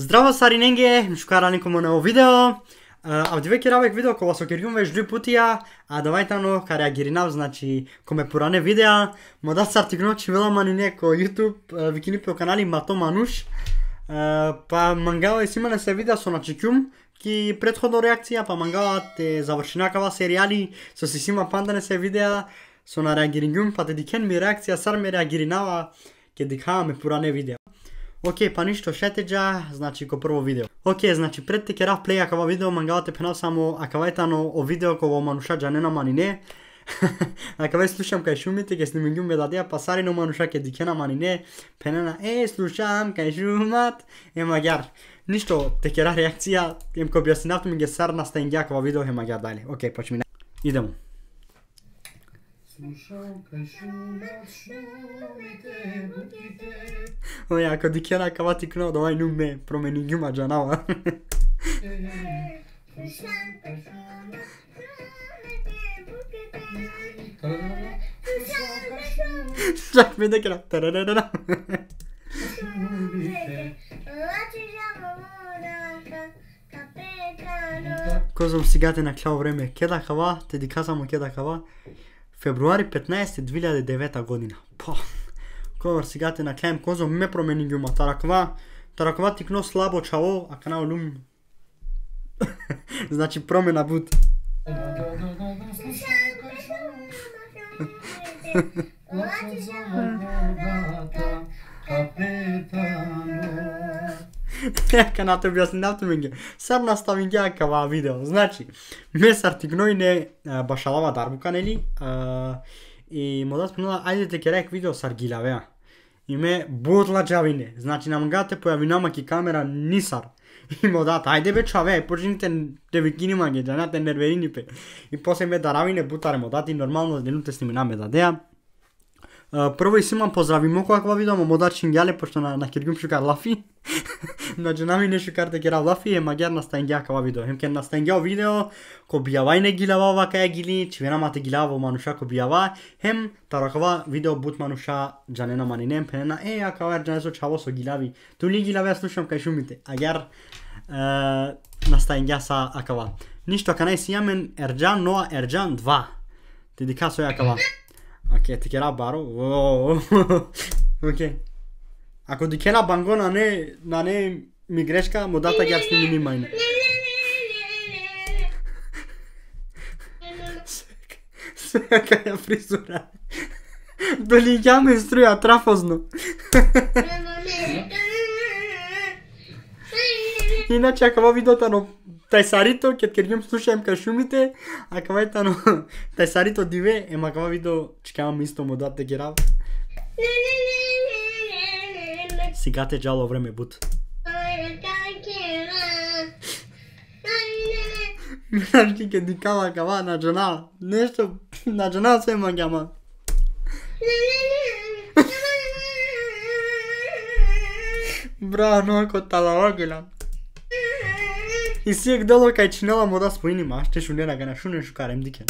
Здраво Сариненге, шукара кому ово видео. А од веќе рабек видео кога со кирјум веќе две путија, а давајтано ка реагиринав, значи коме поране видеа, мо да се артигно че вела мани неко YouTube, викини по канали Мато Мануш, па мангава и симане се видеа со начекјум, ки предходно реакција, па мангава те завршинакава серијали, со си сима пандане се видеа, со на реагирингјум, па те дикен ми реакција, сар ми реагиринава, ке дикаваме поране видео. Океј, па ништо шетеджа, значи ко прво видео. Океј, значи пред те керав плей акава видео, мангалате пенав само акавајтано о видео кого манушаджа не на мани не. Акавај слушам кај шумите, ке снимингјум ме дадеа пасарино мануша ке дикена мани не. Пенена, е, слушам кај шумат, е магар. Ништо, те кера реакција, ем ко објаснавте ми ге сар на стенгја видео, е магар дали. Океј, почнеме. Идемо. Слушам кај шумат шумите буките Ој, ако дикера кава ти кно, давај ну ме промени гјума джанава. Слушам кај шумат Чак ме дека тарарара. Козом сигате на клао време. Кеда Февруари 15 2009 година. Па, ковар сигате на клем козо ме промени гјума. Тараква, тараква тикно слабо чао, а канал лум. значи промена бут. Дека на те објаснавте ми ги. Сар наставим ги кава видео. Значи, ме гној не башалава дарбука, нели? А, и му да спомнала, ајде те ке рек видео сар гилавеа. И ме бутла джавине. Значи, нам гате појави намаки камера нисар. И му дат, ајде бе чаве, почните да ви кинима ги, да нерверини пе. И после ме даравине бутаре му дати, нормално денуте снимина ме дадеа. Прво и сима поздрави моко кога видео, мо да чингјале, пошто на, на киргум шукар лафи. на дженами не шукар те кера лафи, е магер на стајнгја кога видео. Хем ке на стајнгја видео, ко бијавај не гилава вака е гили, чвена мате гилава во мануша ко бијава, хем таракова видео бут мануша джанена манинем, пенена, е, а вер джане со чаво со гилави. Ту ли гилави слушам кај шумите. агар на стајнгја са акава. Ништо, канај си сијамен Ерджан Ноа Ерджан 2. Ти дика со акава. Океј, ти кера баро. Океј. Ако ти кера банго на не, на не ми грешка, му дата ги сни ми мајне. Свека ја фризура. Дали ја ме струја трафозно. Иначе, ако во видеото, тај сарито, ке ќе слушаем кај шумите, а кај тано, тај сарито диве, ема кава видо чекавам исто му дате ги рав. Сигате джало време бут. Знаеш ти ке дикава кава на джана, нешто на джана се мангама. Браво, но ако талава гелам. И сиек дело кај чинела му да споини маште ще шунера га на шуне шукарем дикен.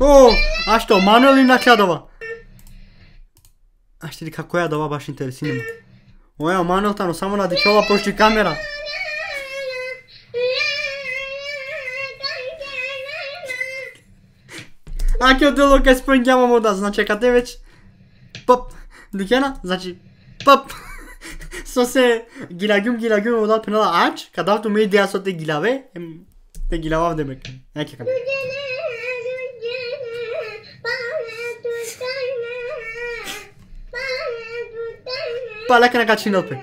О, а што, Мануел и наклядова? А што дека која дова баш интересира ме. Оја, Мануел тано само на дикела пошти камера. А ке дело кај споинѓава му да, значи каде веќе Пап, дикена, значи пап со се гилагјум гилагјум одат пенала ач, кадавто ме идеја со те гилаве, ем, те гилавав демек. Еќе каде. Па лека на качинал пе.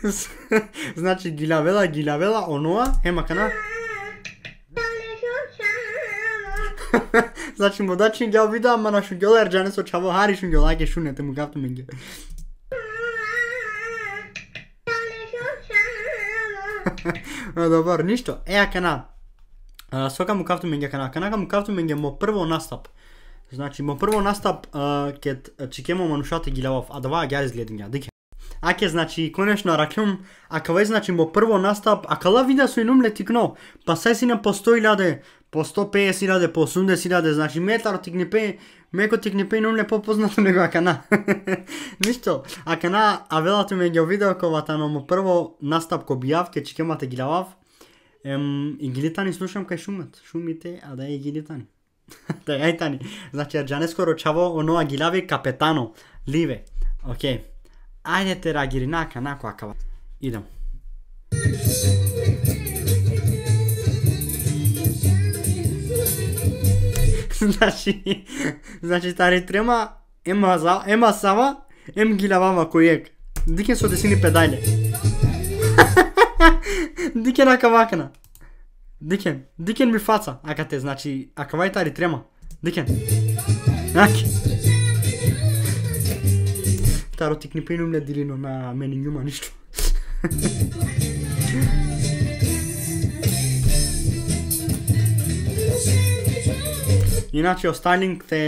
значи гилавела, гилавела, онова, ема кана. значи му дачи гел вида, ама на шунгел ерджане со чаво хари шунгел, ајке шунете му гавто менге. Добар, ништо. Еа кана. Сока му кавто менге кана. Канака му кавто менге мо прво настап. Значи, мо прво настап кет чекемо манушата гилавов, а дава гјар изглединја, дике. Аке, значи, конечно, ракјум, а кавај, значи, во прво настап, а кала вида со инум летикно, па се си на по 100.000, по 150.000, по 80.000, значи, метар тикни пе, меко тикни пе, инум ле попознато него акана. Ништо, акана, а велато ме ги видео ковата, но мо прво настап ко бијав, ке чикемате ги лавав, ем, и гилитани слушам кај шумат, шумите, а да е и гилитани. да, ај тани. Значи, ја скоро чаво оноа гилави капетано, ливе. Океј. Okay. Ајде те рагиринака, нако акава. Идем. значи, значи тари трема, ема, за, ема сава, ем гилавама којек. Дикен со десини педале. Дикен ака вакна. Дикен, дикен ми фаца, ака те, значи, ака вај тари трема. Дикен. Аки. Taro tiknipeni mle dilino na meni nyuma nishtu. Inače o styling te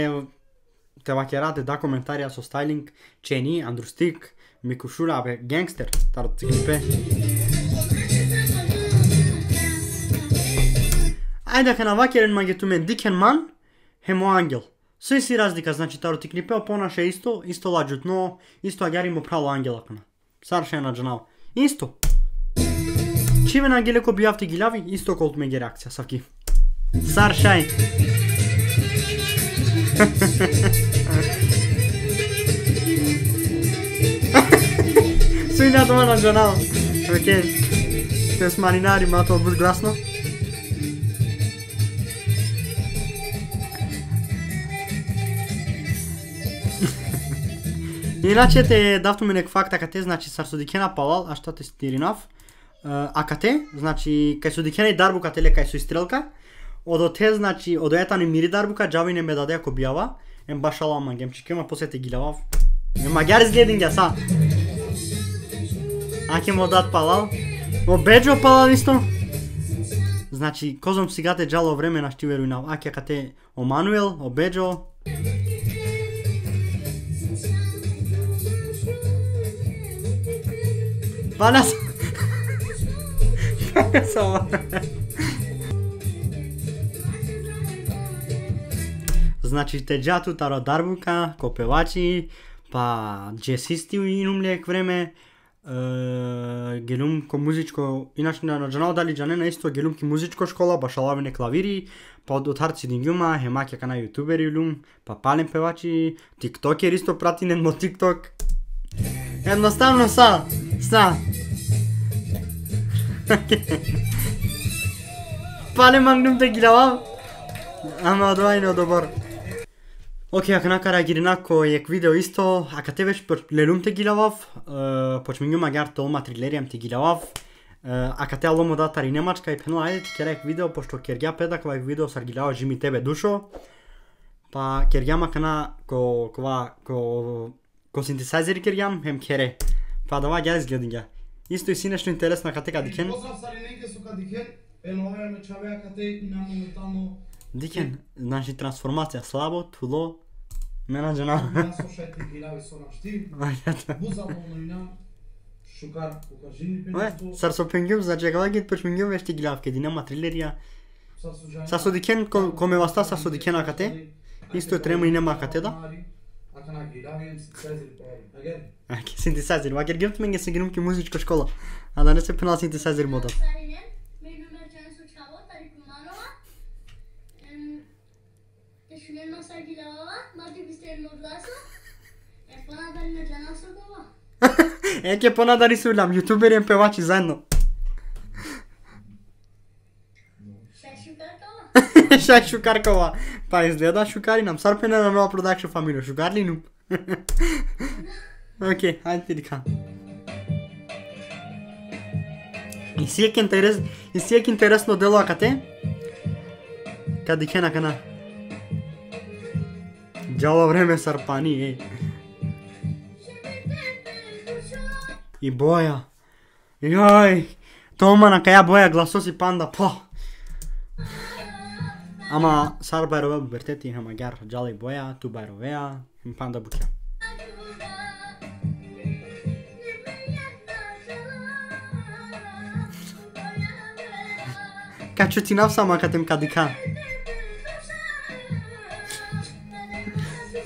te vakerate da komentarja so styling Čeni, Andrustik, Mikušura, be gangster, taro tiknipe. Ajde kana vakerin ma getumen diken man, hemo angel. Се си разлика, значи Тарот и книпео понаше исто, исто ладжутно, исто агјари му прало ангелакна. Сарше на джанал. Исто. Чиве на ангелеко ко ги лави, исто колт меге реакција, савки. Саршај. Свинјата на джанал. Океј. Те смаринари мато буд гласно. Иначе те давтуме нек факт акате, значи Сарсодикена палал, а што Стиринов. АКТ, Акате, значи кај Судикена и Дарбука теле кај со истрелка. Од оте, значи, од ета ни мири Дарбука, джави не ме даде ако бијава. Ем башала мангем, чикема посете гилавав. Ем магјар изгледин ја са. Аке му дат палал. Мо беджо палал исто. Значи, козом сигате джало време на штиверуинав. Аке кате о Мануел, о Беджо. Пана са. Са. Значи те джату таро дарбука, копевачи, па джесисти инумлек време, гелум ко музичко, иначе на джанал дали джане на исто гелум ки музичко школа, башалавене клавири, па од отарци дингјума, хемаке на јутубери лум, па пален певачи, тиктокер исто пратинен мо тикток. Едноставно са, са. Пале магнум да те гилава. Ама одвајно добар. Оке, ако накара гиринако ек видео исто, ака те веш лелум те гилавав, э, почмињу магар толма трилеријам те гилавав, э, ака те аломо датари немачка и пенала ајде ти керек видео, пошто кергја педак вај видео сар гилава жими тебе душо, па кергјама кана ко кова ко ко синтесайзери кергјам хем кере. Па да ја изгледин ја. Исто и си нешто интересно кате каде кен. Позав сариненке со каде кен, е нове ме чавеа кате и на моментално Дикен, значи трансформација слабо, туло, мена жена. Ја со шетни гилави со нашти. Ајде. Буза волноина, шукар, покажини Ое, пенесто. сар со пенгјум, значи кога ги почмињум вешти гилавке, динама трилерија. Са со дикен ко- коме васта са со дикен акате, исто трема и нема кате да. Ака на гилави им се цезили пари. Аге, Аки синтесайзер, вакер гимт менге се гинум ки музичка школа. А да не се пенал синтесайзер модел. Sarinen, meu número de anos Pa, ez de-a dat șucarina. Namçarpei na nova la noua production familie. Șucarii nu. ok, hai te ridica. E si e que interessa, e si e que interessa no deloc, Cadê que é na cana. Deava vreme s-ar pani, ei. I boja. toma na caia boia, boja glasosi panda, poh. اما صار بارو برتتي هما قار رجالي بويا تو بارويا هم باندا بوكا كاتشوتي نفسها ما كاتم كاديكا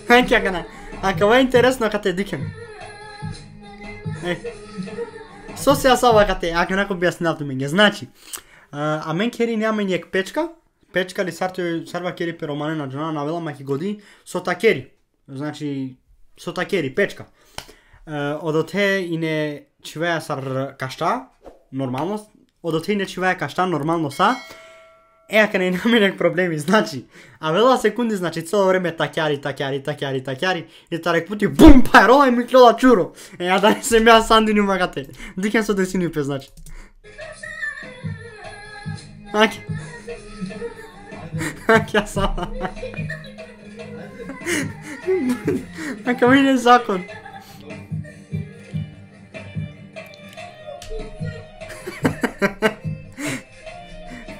هيك يا جنا هكا وين ترسنا كاتي ديكن Соција сава кате, ако некој би ја снел до мене, значи, а мен кери нема ни печка, Печкали сарто сарва кери перомане на джона навела маки годи со такери. Значи со такери печка. Одоте и не чивеа сар кашта, нормално, одоте и не чивеа кашта, нормално са, Е, ако не нема проблеми, значи, а вела секунди, значи, цело време такјари, такјари, такјари, такјари, и тарек пути, бум, па рола и ми клела чуро. Е, а да не се меа санди ни умагате. Дикен со десини пе, значи. Аки. Аки, ја сама. Ака мине закон.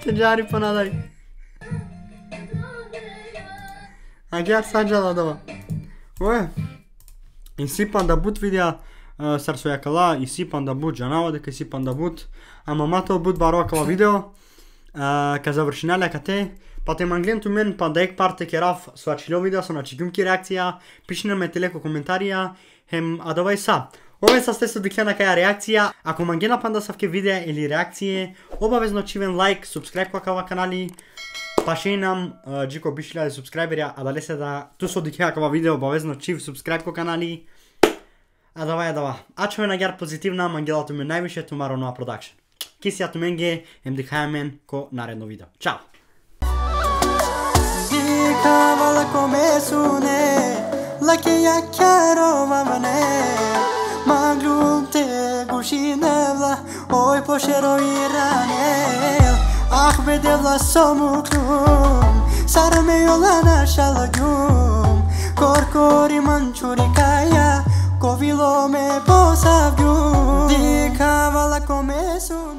Ticari panaдай. А ги саджала дава. Ое. И сипан да бут видеа сар со јакала и сипан да бут джанава дека сипан да бут. А мамато бут бароакала видео. А, ка завршинале кате па те мангленту мен па дек ек парте ке со ачило видео со начигумки реакција, пишне ме телеко коментарија, хем а давај са. Ове са сте со диклена каја реакција. Ако мангена панда савке видеа или реакције, обавезно чивен лайк, субскрајб кава канали. Паше нам джико бишилја да субскрајбери, а да се да ту со дикеа кава видео обавезно чив субскрајб ко канали. А дава а дава. А чове на гјар позитивна, мангелато ми највише тумаро нова продакшн. Кисијато менге, ем дихајамен ко наредно видео. Чао! tava la começo né? La é que ya quiero mamá né maglu te gushina la oi pochero ira né ah vede la somu clum sara me yo la na shala gum cor cor i manchuri kaya covilo me posa gum dikava la começo né